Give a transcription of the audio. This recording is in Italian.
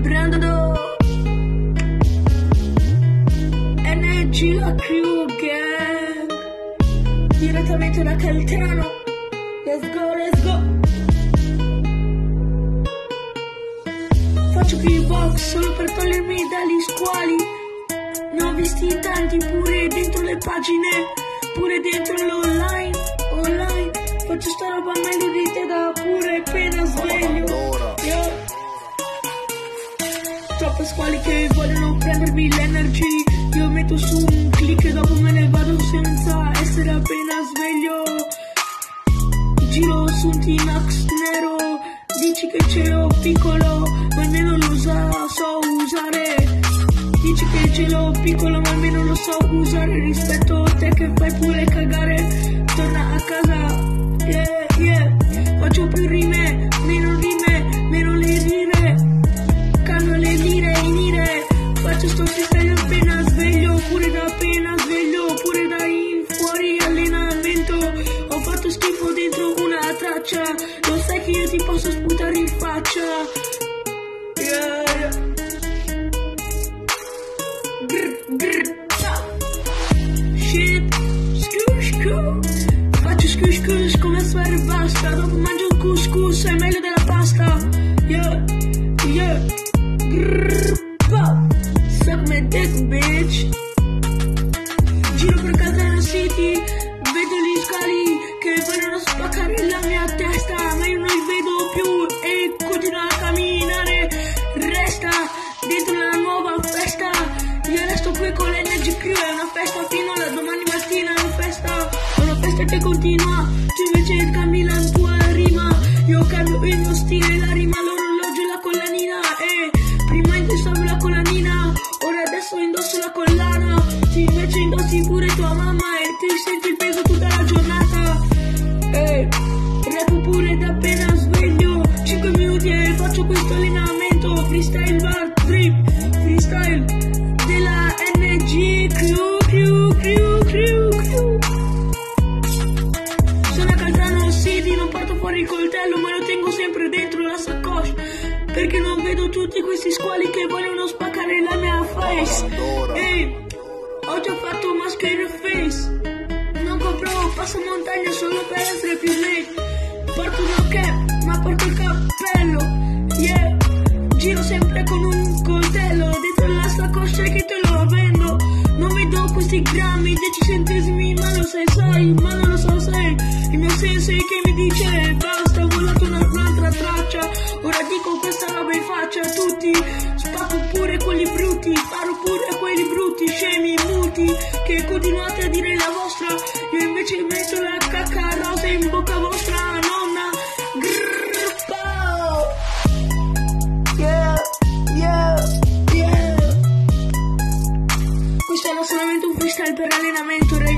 Brando la crew gang Direttamente da Caltrano Let's go, let's go. Faccio beatbox solo per togliermi dagli squali. Ne ho visti tanti pure dentro le pagine Pure dentro l'online Online. Faccio sta roba meglio di te da pure appena sveglio. Yo. Troppe squali che vogliono prendermi l'energy. Io metto su un click e dopo me ne vado senza essere appena sveglio. Giro su un Tinax nero. Dici che ce l'ho piccolo Ma almeno lo sa, so usare. Dici che ce l'ho piccolo ma almeno lo so usare. Rispetto a te che fai pure cagare. Torna a casa Yeah, yeah. Faccio più rime, meno rime, una traccia Lo sai che io ti posso sputare in faccia. Yeah, yeah Grr, grr. Shit, scu, scu. Faccio scu, scu, come e basta. Dopo mangio il couscous, è meglio della spaccare la mia testa Ma io non li vedo più. E continuo a camminare Resta dentro la nuova festa. Io resto qui con l'Energy Crew È una festa fino alla domani mattina È una festa, è una festa che continua. Tu invece cambi la tua rima Io cambio il mio stile La rima, l'orologio e la collanina. E prima indossavo la collanina Ora adesso indosso la collana. Tu invece indossi pure tua mamma E ti senti il peso tutta Della NG Crew, crew, crew, crew, crew Sono a Calzano City, non porto fuori il coltello Ma lo tengo sempre dentro la saccoccia Perché non vedo tutti questi squali che vogliono spaccare la mia face. Ehi, ho già fatto maschera face. Non compro passamontagna solo per essere più late. Porto una cap, ma porto il cappello. Yeah Giro sempre con un coltello 10 grammi, 10 centesimi, ma lo sai, sai, ma non lo so, sai. Il mio senso è che mi dice basta, ho volato un'altra traccia. Ora dico questa roba in faccia a tutti. Spacco pure quelli brutti, paro pure quelli brutti, scemi, muti, che continuate a dire la vostra. Io invece metto la cacca rosa in bocca vostra, nonna. Grrr, yeah, solamente un al per allenamento